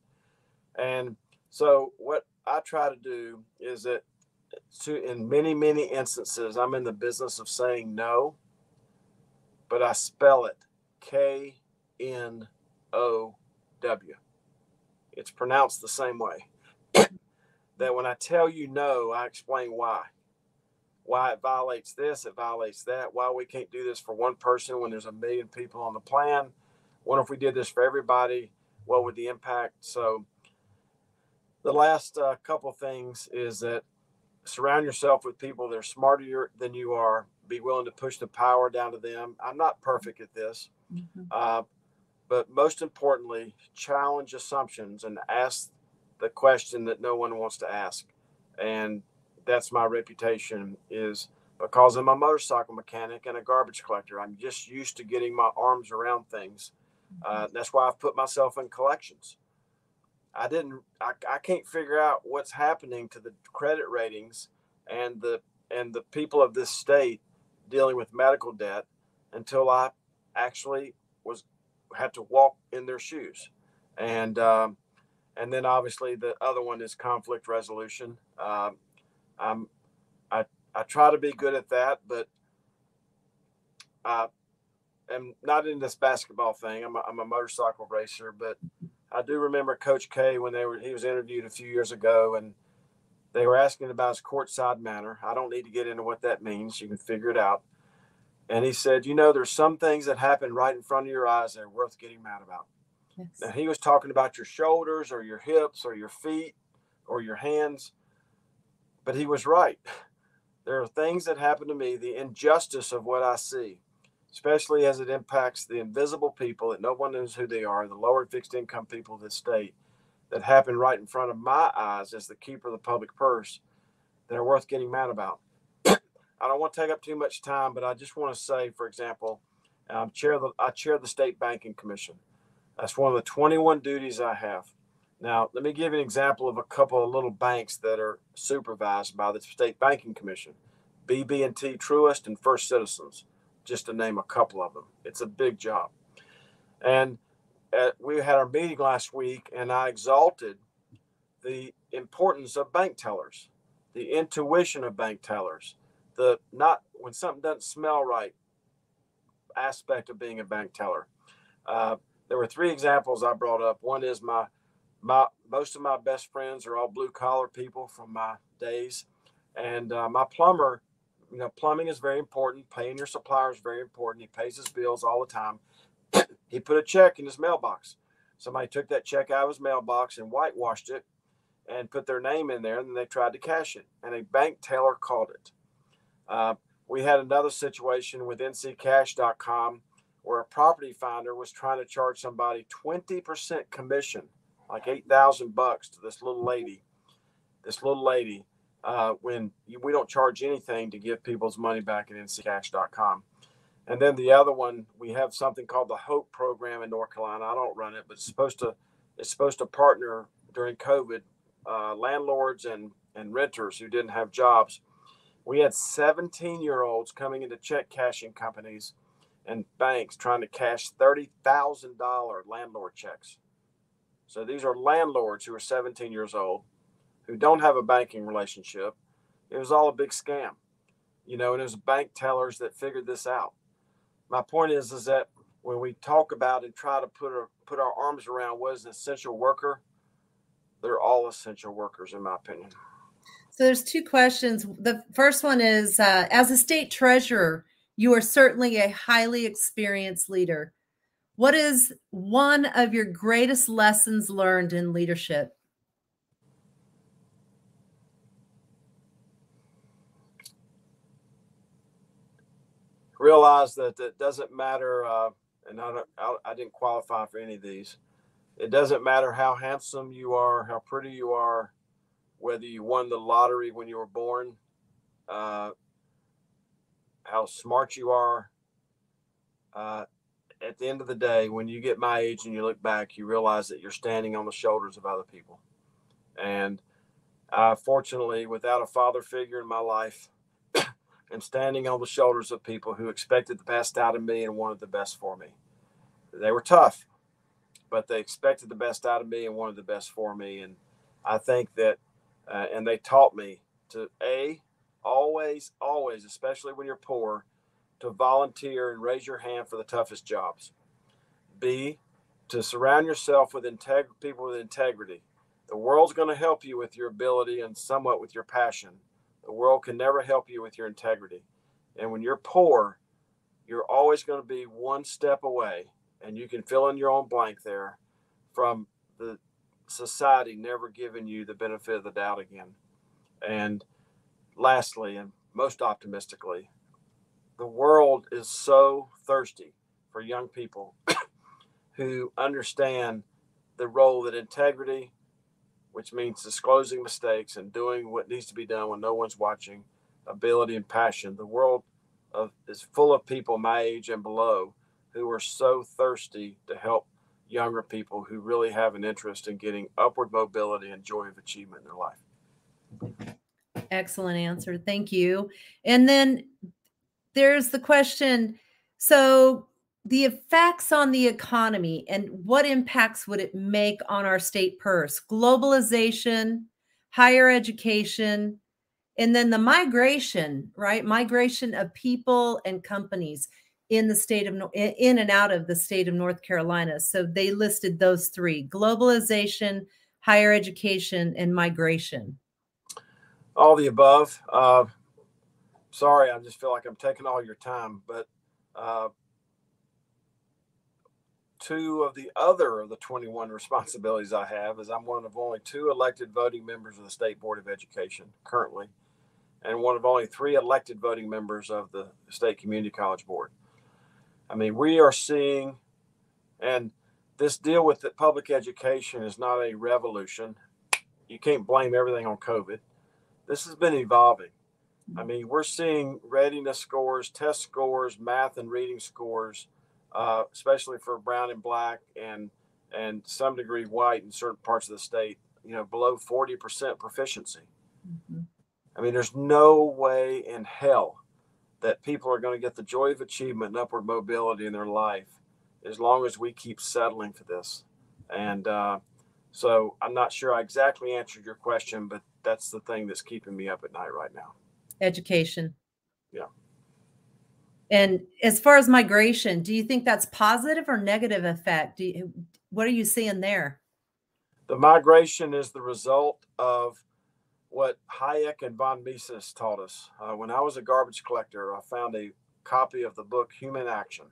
Speaker 2: And so what I try to do is that to in many, many instances, I'm in the business of saying no, but I spell it K N O W. It's pronounced the same way that when I tell you no, I explain why. Why it violates this, it violates that, why we can't do this for one person when there's a million people on the plan. What if we did this for everybody? What would the impact? So, the last uh, couple things is that surround yourself with people that are smarter than you are. Be willing to push the power down to them. I'm not perfect at this, mm-hmm. uh, but most importantly, challenge assumptions and ask the question that no one wants to ask. And that's my reputation is because I'm a motorcycle mechanic and a garbage collector. I'm just used to getting my arms around things. Uh, mm-hmm. that's why I've put myself in collections. I didn't. I, I can't figure out what's happening to the credit ratings and the and the people of this state dealing with medical debt until I actually was had to walk in their shoes. And um, and then obviously the other one is conflict resolution. Um, I'm, I I try to be good at that, but I am not in this basketball thing. I'm a, I'm a motorcycle racer, but I do remember Coach K when they were he was interviewed a few years ago, and they were asking about his courtside manner. I don't need to get into what that means. You can figure it out. And he said, you know, there's some things that happen right in front of your eyes that are worth getting mad about. Yes. Now he was talking about your shoulders or your hips or your feet or your hands, but he was right. There are things that happen to me, the injustice of what I see, especially as it impacts the invisible people that no one knows who they are, the lower fixed income people of this state, that happen right in front of my eyes as the keeper of the public purse that are worth getting mad about. I don't want to take up too much time, but I just want to say, for example, um, chair the, I chair the state banking commission. That's one of the 21 duties I have. Now, let me give you an example of a couple of little banks that are supervised by the State Banking Commission, BB&T Truist and First Citizens, just to name a couple of them. It's a big job. And uh, we had our meeting last week, and I exalted the importance of bank tellers, the intuition of bank tellers, the not when something doesn't smell right aspect of being a bank teller. Uh, there were three examples I brought up. One is my my most of my best friends are all blue collar people from my days, and uh, my plumber. You know, plumbing is very important. Paying your supplier is very important. He pays his bills all the time. he put a check in his mailbox. Somebody took that check out of his mailbox and whitewashed it and put their name in there, and then they tried to cash it, and a bank teller called it. Uh, we had another situation with nccash.com where a property finder was trying to charge somebody 20% commission, like 8,000 bucks to this little lady, this little lady, uh, when we don't charge anything to give people's money back at nccash.com. And then the other one, we have something called the Hope program in North Carolina. I don't run it, but it's supposed to, it's supposed to partner during COVID, uh, landlords and, and renters who didn't have jobs. We had 17 year olds coming into check cashing companies and banks trying to cash $30,000 landlord checks. So these are landlords who are 17 years old who don't have a banking relationship. It was all a big scam, you know, and it was bank tellers that figured this out. My point is, is that when we talk about and try to put our, put our arms around what is an essential worker, they're all essential workers, in my opinion.
Speaker 1: So there's two questions. The first one is, uh, as a state treasurer, you are certainly a highly experienced leader. What is one of your greatest lessons learned in leadership?
Speaker 2: Realize that it doesn't matter uh, and I, I, I didn't qualify for any of these. It doesn't matter how handsome you are, how pretty you are, whether you won the lottery when you were born, uh, how smart you are. Uh, at the end of the day, when you get my age and you look back, you realize that you're standing on the shoulders of other people. And uh, fortunately, without a father figure in my life, and standing on the shoulders of people who expected the best out of me and wanted the best for me. They were tough, but they expected the best out of me and wanted the best for me. And I think that, uh, and they taught me to A, always, always, especially when you're poor, to volunteer and raise your hand for the toughest jobs. B, to surround yourself with integ- people with integrity. The world's going to help you with your ability and somewhat with your passion. The world can never help you with your integrity. And when you're poor, you're always going to be one step away, and you can fill in your own blank there from the society never giving you the benefit of the doubt again. And lastly, and most optimistically, the world is so thirsty for young people who understand the role that integrity, which means disclosing mistakes and doing what needs to be done when no one's watching, ability and passion. The world of, is full of people my age and below who are so thirsty to help younger people who really have an interest in getting upward mobility and joy of achievement in their life.
Speaker 1: Excellent answer. Thank you. And then there's the question so the effects on the economy and what impacts would it make on our state purse globalization higher education and then the migration right migration of people and companies in the state of in and out of the state of north carolina so they listed those three globalization higher education and migration
Speaker 2: all the above uh, sorry i just feel like i'm taking all your time but uh, two of the other of the 21 responsibilities I have is I'm one of only two elected voting members of the State Board of Education currently, and one of only three elected voting members of the State Community College Board. I mean, we are seeing, and this deal with the public education is not a revolution. You can't blame everything on COVID. This has been evolving. I mean, we're seeing readiness scores, test scores, math and reading scores uh, especially for brown and black and and some degree white in certain parts of the state, you know, below 40% proficiency. Mm-hmm. I mean, there's no way in hell that people are going to get the joy of achievement and upward mobility in their life as long as we keep settling for this. And uh, so I'm not sure I exactly answered your question, but that's the thing that's keeping me up at night right now.
Speaker 1: Education.
Speaker 2: Yeah.
Speaker 1: And as far as migration, do you think that's positive or negative effect? Do you, what are you seeing there?
Speaker 2: The migration is the result of what Hayek and von Mises taught us. Uh, when I was a garbage collector, I found a copy of the book Human Action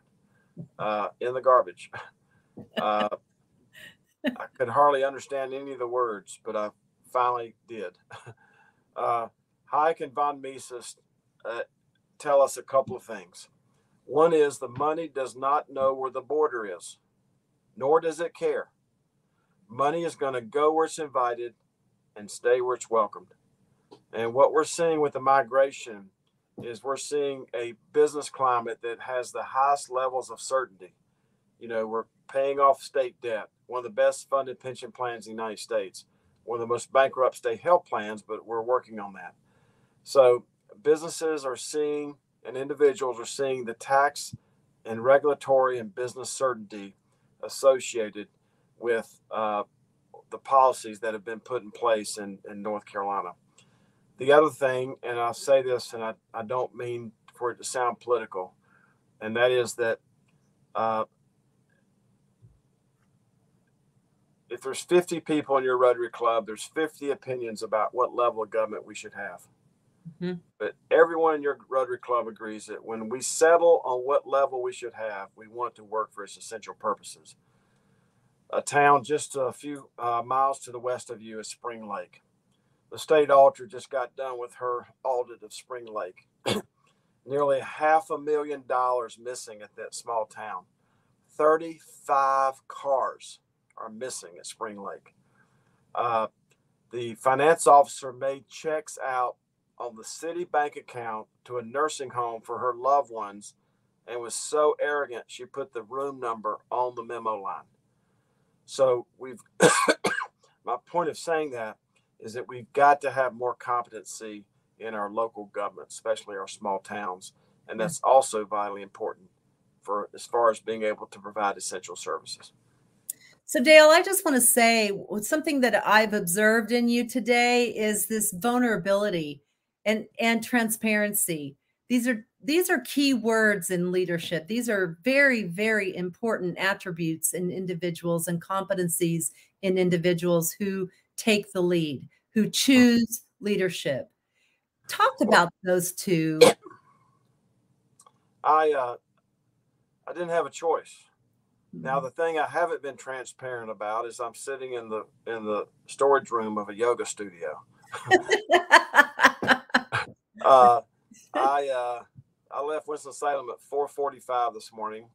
Speaker 2: uh, in the garbage. Uh, I could hardly understand any of the words, but I finally did. Uh, Hayek and von Mises uh, tell us a couple of things. One is the money does not know where the border is, nor does it care. Money is going to go where it's invited and stay where it's welcomed. And what we're seeing with the migration is we're seeing a business climate that has the highest levels of certainty. You know, we're paying off state debt, one of the best funded pension plans in the United States, one of the most bankrupt state health plans, but we're working on that. So businesses are seeing and individuals are seeing the tax and regulatory and business certainty associated with uh, the policies that have been put in place in, in North Carolina. The other thing, and I'll say this, and I, I don't mean for it to sound political, and that is that uh, if there's 50 people in your Rotary Club, there's 50 opinions about what level of government we should have. Mm-hmm. But everyone in your Rotary Club agrees that when we settle on what level we should have, we want to work for its essential purposes. A town just a few uh, miles to the west of you is Spring Lake. The state auditor just got done with her audit of Spring Lake. Nearly half a million dollars missing at that small town. 35 cars are missing at Spring Lake. Uh, the finance officer made checks out on the city bank account to a nursing home for her loved ones and was so arrogant she put the room number on the memo line. So we've my point of saying that is that we've got to have more competency in our local government, especially our small towns, and that's also vitally important for as far as being able to provide essential services.
Speaker 1: So, Dale, I just want to say something that I've observed in you today is this vulnerability and and transparency. These are these are key words in leadership. These are very very important attributes in individuals and competencies in individuals who take the lead, who choose leadership. Talk about those two.
Speaker 2: I uh, I didn't have a choice. Now mm-hmm. the thing I haven't been transparent about is I'm sitting in the in the storage room of a yoga studio. uh, I uh, I left Winston Salem at 4:45 this morning.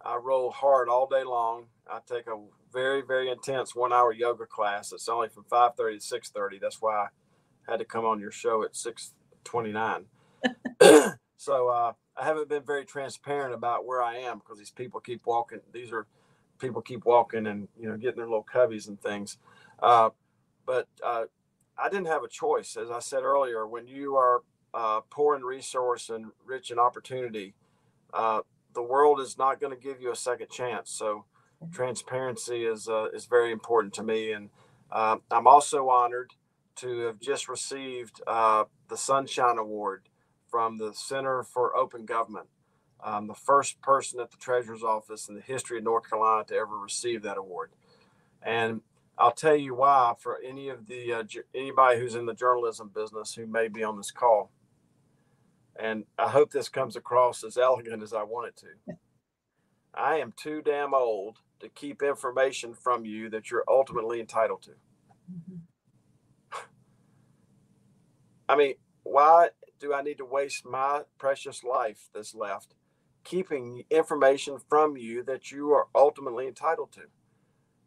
Speaker 2: I roll hard all day long. I take a very very intense one hour yoga class. It's only from 5:30 to 6:30. That's why I had to come on your show at 6:29. so uh, I haven't been very transparent about where I am because these people keep walking. These are people keep walking and you know getting their little cubbies and things. Uh, but uh, I didn't have a choice, as I said earlier. When you are uh, poor in resource and rich in opportunity, uh, the world is not going to give you a second chance. So transparency is uh, is very important to me, and I'm also honored to have just received the Sunshine Award from the Center for Open Government. Um, the first person at the Treasurer's Office in the history of North Carolina to ever receive that award. And I'll tell you why for any of the uh, anybody who's in the journalism business who may be on this call. And I hope this comes across as elegant as I want it to. I am too damn old to keep information from you that you're ultimately entitled to. Mm-hmm. I mean, why do I need to waste my precious life that's left keeping information from you that you are ultimately entitled to?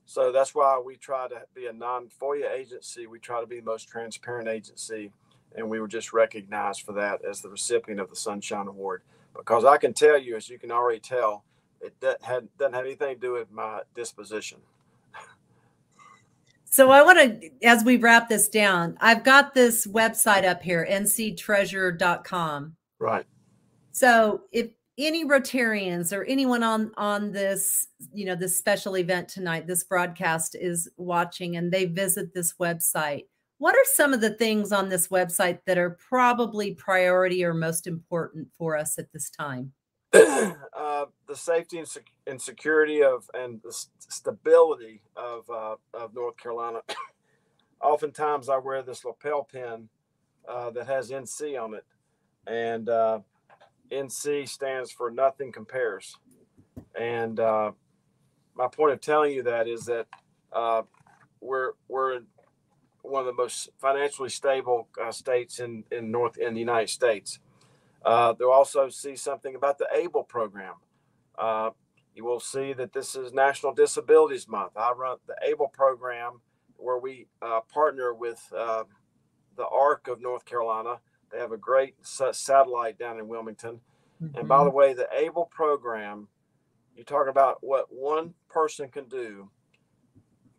Speaker 2: So that's why we try to be a non FOIA agency. We try to be the most transparent agency. And we were just recognized for that as the recipient of the Sunshine Award. Because I can tell you, as you can already tell, it doesn't have, anything to do with my disposition.
Speaker 1: So I want to, as we wrap this down, I've got this website up here, nctreasure.com.
Speaker 2: Right.
Speaker 1: So if any Rotarians or anyone on on this, you know, this special event tonight, this broadcast is watching and they visit this website, what are some of the things on this website that are probably priority or most important for us at this time?
Speaker 2: uh, the safety and, sec- and, security of and the st- stability of uh, of North Carolina. Oftentimes, I wear this lapel pin uh, that has NC on it, and uh, NC stands for Nothing Compares. And uh, my point of telling you that is that uh, we're we're one of the most financially stable states in in North in the United States uh, they'll also see something about the ABLE program. Uh, you will see that this is National Disabilities Month. I run the ABLE program where we uh, partner with uh, the ARC of North Carolina. They have a great satellite down in Wilmington. Mm-hmm. And by mm-hmm. the way, the ABLE program, you talk about what one person can do,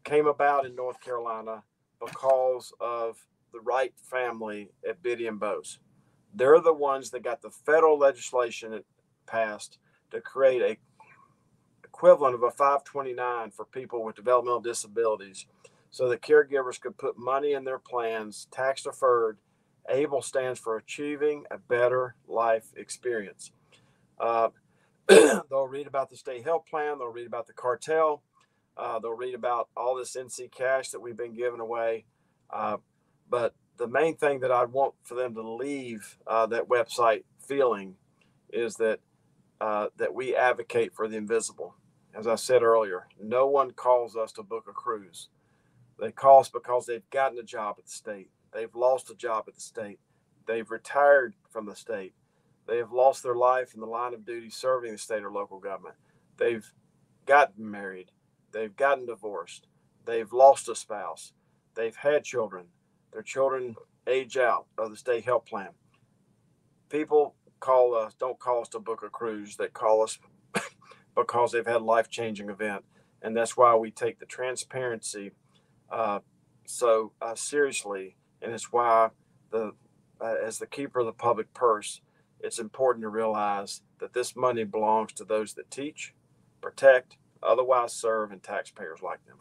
Speaker 2: came about in North Carolina because of the Wright family at Biddy and Bose. They're the ones that got the federal legislation passed to create a equivalent of a 529 for people with developmental disabilities so that caregivers could put money in their plans tax deferred. Able stands for achieving a better life experience. Uh, they'll read about the state health plan they'll read about the cartel uh, they'll read about all this nc cash that we've been giving away. Uh, but the main thing that I want for them to leave uh, that website feeling is that uh, that we advocate for the invisible. As I said earlier, no one calls us to book a cruise. They call us because they've gotten a job at the state. They've lost a job at the state. They've retired from the state. They have lost their life in the line of duty serving the state or local government. They've gotten married, they've gotten divorced, they've lost a spouse, they've had children, their children age out of the state health plan. People call us, don't call us to book a cruise, they call us because they've had a life changing event. And that's why we take the transparency uh, so uh, seriously. And it's why the uh, as the keeper of the public purse, it's important to realize that this money belongs to those that teach, protect, otherwise serve, and taxpayers like them.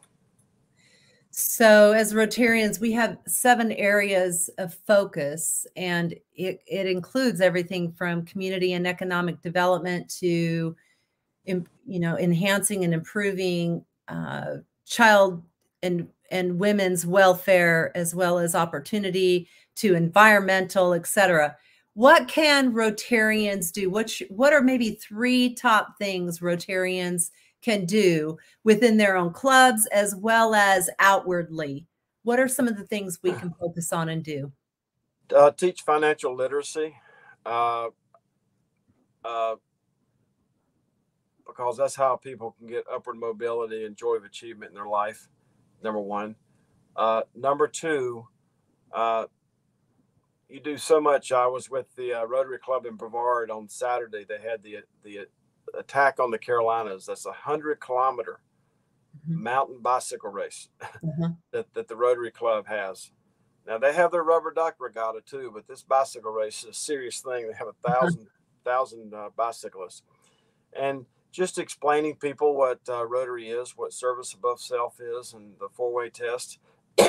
Speaker 1: So, as Rotarians, we have seven areas of focus, and it, it includes everything from community and economic development to, you know, enhancing and improving uh, child and and women's welfare, as well as opportunity to environmental, et cetera. What can Rotarians do? What what are maybe three top things Rotarians can do within their own clubs as well as outwardly? What are some of the things we can focus on and do?
Speaker 2: Uh, teach financial literacy, uh, uh, because that's how people can get upward mobility and joy of achievement in their life. Number one. Uh, number two, uh, you do so much. I was with the uh, Rotary Club in Brevard on Saturday. They had the the attack on the Carolinas. That's a hundred kilometer mm-hmm. mountain bicycle race mm-hmm. that, that the Rotary Club has. Now they have their rubber duck regatta too, but this bicycle race is a serious thing. They have a 1000 mm-hmm. thousand uh, bicyclists, and just explaining people what uh, Rotary is, what service above self is, and the four way test,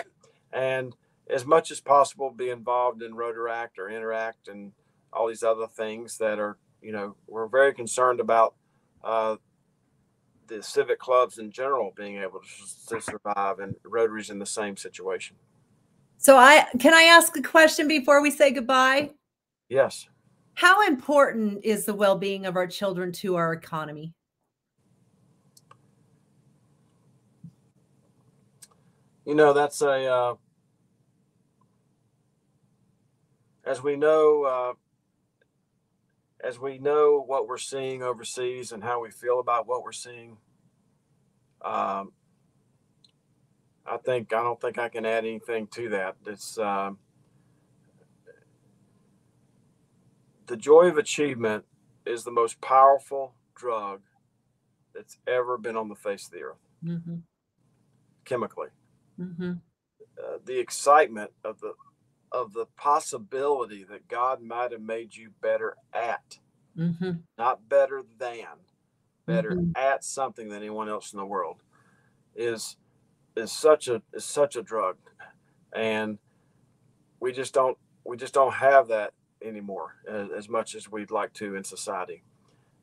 Speaker 2: and as much as possible be involved in Rotaract or Interact and all these other things that are, you know, we're very concerned about uh, the civic clubs in general being able to, to survive and Rotary's in the same situation.
Speaker 1: So I can I ask a question before we say goodbye?
Speaker 2: Yes.
Speaker 1: How important is the well-being of our children to our economy?
Speaker 2: You know, that's a uh, as we know, uh, as we know what we're seeing overseas and how we feel about what we're seeing, um, I think I don't think I can add anything to that. It's uh, the joy of achievement is the most powerful drug that's ever been on the face of the earth, mm-hmm. chemically. Mm-hmm. Uh, the excitement of the of the possibility that God might have made you better at, mm-hmm. not better than, better mm-hmm. at something than anyone else in the world, is is such a is such a drug, and we just don't we just don't have that anymore as, as much as we'd like to in society,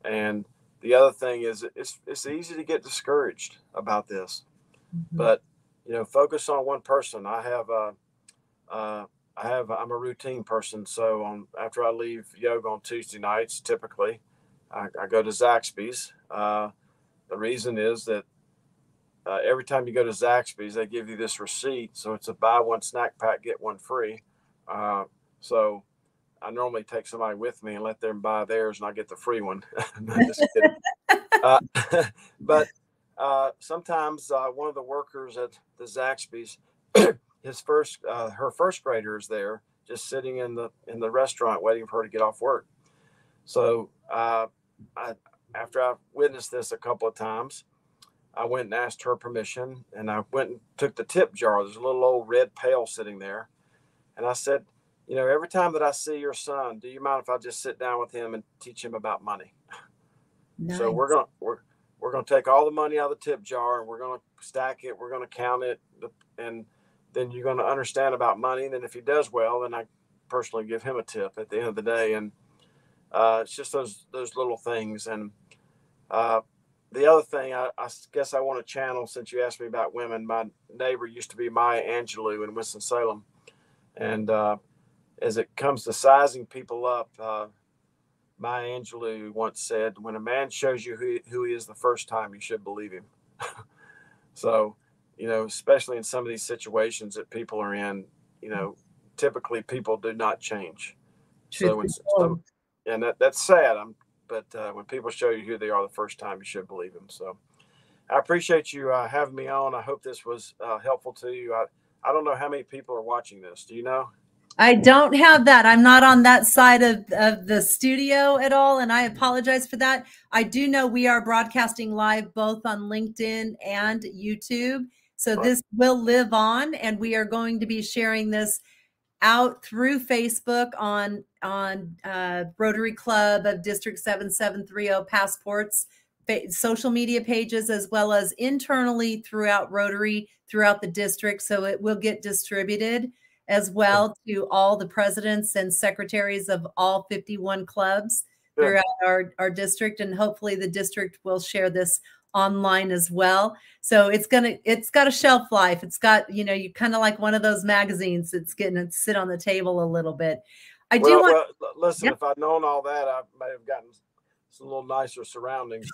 Speaker 2: and the other thing is it's it's easy to get discouraged about this, mm-hmm. but you know focus on one person. I have a. Uh, I have I'm a routine person, so on after I leave yoga on Tuesday nights, typically I, I go to Zaxby's. Uh, the reason is that uh, every time you go to Zaxby's, they give you this receipt, so it's a buy one snack pack get one free. Uh, so I normally take somebody with me and let them buy theirs, and I get the free one. uh, but uh, sometimes uh, one of the workers at the Zaxby's his first uh, her first grader is there just sitting in the in the restaurant waiting for her to get off work. So uh, I, after i witnessed this a couple of times i went and asked her permission and i went and took the tip jar. There's a little old red pail sitting there. And i said you know every time that i see your son do you mind if i just sit down with him and teach him about money? Nice. so we're going to we're, we're going to take all the money out of the tip jar and we're going to stack it we're going to count it and then you're going to understand about money. And then if he does well, then I personally give him a tip at the end of the day. And uh, it's just those those little things. And uh, the other thing, I, I, guess I want to channel since you asked me about women. My neighbor used to be Maya Angelou in Winston Salem, and uh, as it comes to sizing people up, uh, Maya Angelou once said, "When a man shows you who who he is the first time, you should believe him." so you know, especially in some of these situations that people are in, you know, typically people do not change. So, when, so and that, that's sad. I'm, but uh, when people show you who they are the first time, you should believe them. So, I appreciate you uh, having me on. I hope this was uh, helpful to you. I, I don't know how many people are watching this. Do you know?
Speaker 1: I don't have that. I'm not on that side of, of the studio at all, and I apologize for that. I do know we are broadcasting live both on LinkedIn and YouTube. So right. this will live on, and we are going to be sharing this out through Facebook on on uh, Rotary Club of District 7730 passports social media pages as well as internally throughout Rotary throughout the district. So it will get distributed as well to all the presidents and secretaries of all 51 clubs throughout our, our district. And hopefully the district will share this online as well. So it's gonna it's got a shelf life. It's got, you know, you kind of like one of those magazines that's getting to sit on the table a little bit.
Speaker 2: I well, do want well, listen, if I'd known all that, I may have gotten some little nicer surroundings.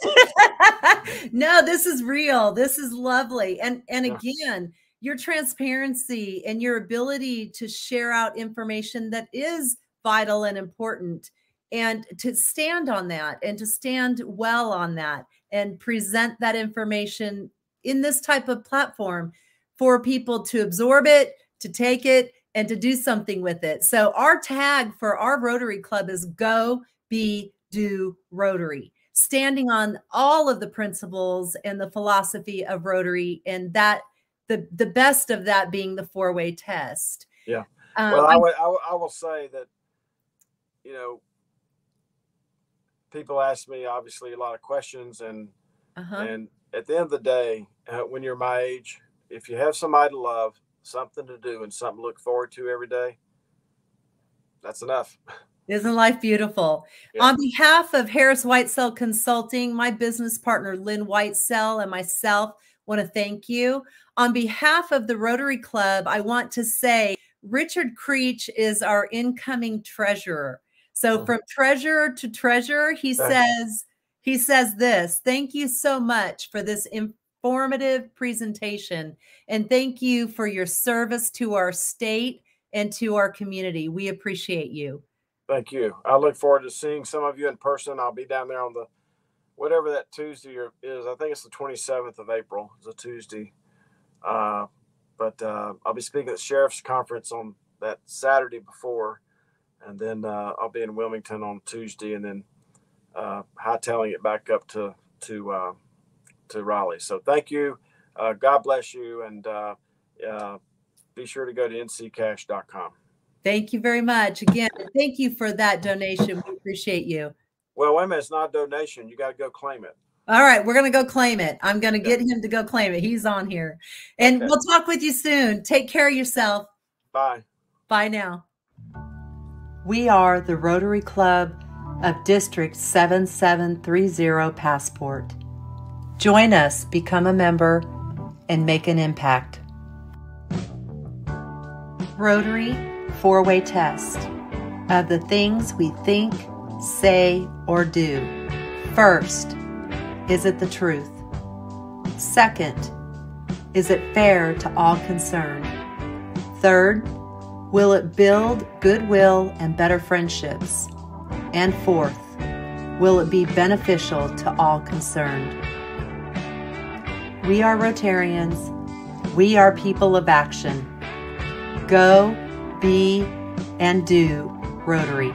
Speaker 1: no, this is real. This is lovely. And and yeah. again, your transparency and your ability to share out information that is vital and important and to stand on that and to stand well on that and present that information in this type of platform for people to absorb it, to take it, and to do something with it. So, our tag for our Rotary Club is Go Be Do Rotary, standing on all of the principles and the philosophy of Rotary, and that the the best of that being the four way test.
Speaker 2: Yeah. Um, well, I, would, I, I will say that, you know, people ask me obviously a lot of questions, and uh-huh. and at the end of the day, uh, when you're my age, if you have somebody to love, something to do, and something to look forward to every day, that's enough.
Speaker 1: Isn't life beautiful? Yeah. On behalf of Harris Whitesell Consulting, my business partner Lynn Whitesell, and myself want to thank you. On behalf of the Rotary Club, I want to say Richard Creech is our incoming treasurer. So from treasurer to treasurer, he says he says this. Thank you so much for this informative presentation and thank you for your service to our state and to our community. We appreciate you.
Speaker 2: Thank you. I look forward to seeing some of you in person. I'll be down there on the whatever that Tuesday is. I think it's the 27th of April. It's a Tuesday. Uh, but uh, I'll be speaking at the sheriff's conference on that Saturday before, and then uh, I'll be in Wilmington on Tuesday, and then uh, hightailing it back up to to uh, to Raleigh. So thank you. Uh, God bless you, and be sure to go to nccash.com.
Speaker 1: Thank you very much. Again, thank you for that donation. We appreciate you.
Speaker 2: Well, wait a minute. It's not a donation. You got to go claim it.
Speaker 1: All right. We're going to go claim it. I'm going to get him to go claim it. He's on here. And okay. we'll talk with you soon. Take care of yourself.
Speaker 2: Bye.
Speaker 1: Bye now. We are the Rotary Club of District 7730 Passport. Join us, become a member, and make an impact. Rotary four way test of the things we think, say, or do. First, is it the truth? Second, is it fair to all concerned? Third, will it build goodwill and better friendships? And fourth, will it be beneficial to all concerned? We are Rotarians. We are people of action. Go, be, and do Rotary.